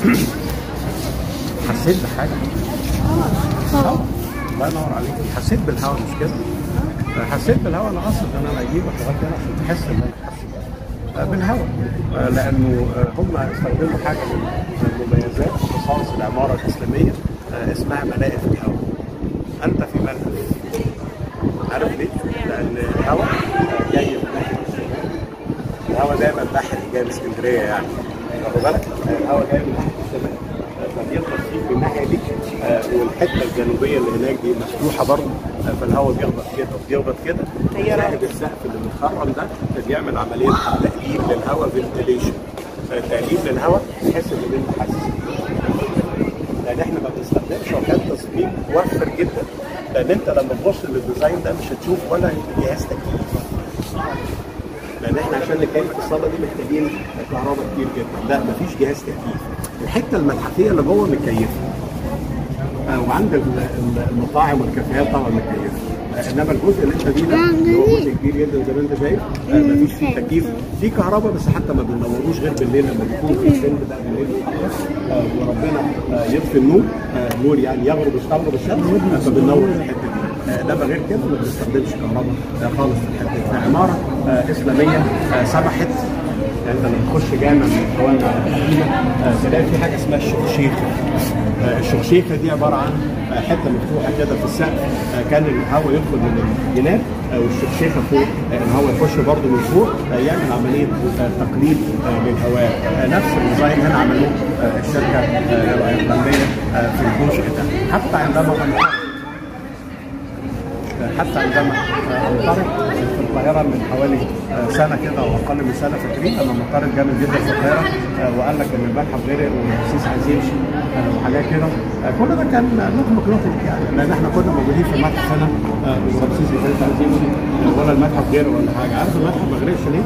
حسيت بحاجة. هوا الله ينور عليك. حسيت بالهوا مش كده؟ حسيت بالهوا أنا قصد إن أنا اجيبك لغايه هنا عشان تحس إن أنا حاسس آه، بالهوا. آه، لأنه هم استخدموا حاجة من مميزات خصائص العمارة الإسلامية اسمها منائف الهواء أنت في منهج عارف ليه؟ لأن الهواء جاي من الهواء دايما بحري جاي من اسكندرية يعني. واخد بالك؟ آه، الهواء جاي من ناحيه الشمال آه، فبيخبط فيك من الناحيه دي آه، والحتة الجنوبية اللي هناك دي مفتوحة برضه. آه، فالهواء بيخبط كده وبيخبط كده. زائد السقف اللي متخرم ده فبيعمل عملية تقليل للهواء ventilation تقليل للهواء تحس إن انت حاسس لأن إحنا ما بنستخدمش وكان تصميم موفر جدا. لأن أنت لما تبص لل design ده مش هتشوف ولا جهاز تكييف لأن إحنا عشان نكيف الصاله دي محتاجين كهرباء كتير جدا. لا مفيش جهاز تكييف. الحتة المتحفيه اللي جوه متكيفه آه، وعند ال- ال- المطاعم والكافيهات طبعا متكيفه آه، إنما الجزء اللي انت فيه ده اللي هو جزء كبير جدا زي ما أنت شايف. آه، مفيش فيه تكييف. في كهرباء بس حتى ما بننوروش غير بالليل لما بيكون في الفيلم ده بالليل آه، وربنا آه، يطفي النور آه، النور يعني يغرب الشمس. آه، فبننور الحتة دي. آه، انما غير كده ما بنستخدمش كهرباء آه، خالص في الحته دي عمارة آه، إسلامية آه، سمحت. يعني انت لما تخش جامع من القديمه آه، تلاقي في حاجة اسمها الشخشيخه آه، الشخشيخه دي عبارة عن آه، حتة مفتوحة كده في السقف آه، كان الهواء يدخل من الجناب آه، والشخشيخه فوق آه، الهواء يخش برضه من فوق آه، يعمل عملية آه، آه، للهواء. آه، نفس الديزاين هنا عملوه آه، الشركة آه، آه، في ده حتى عندما حتى عندما امطرت في القاهره من حوالي سنة كده أو أقل من سنة فاكرين؟ لما امطرت جامد جدا في القاهره وقال لك إن المتحف غرق والرئيس عايز يمشي وحاجات كده. كل ده كان نطلق نطلق يعني لأن إحنا كنا موجودين في المتحف هنا كانش عايز يمشي ولا المتحف غرق ولا حاجة. عارف المتحف ما غرقش ليه؟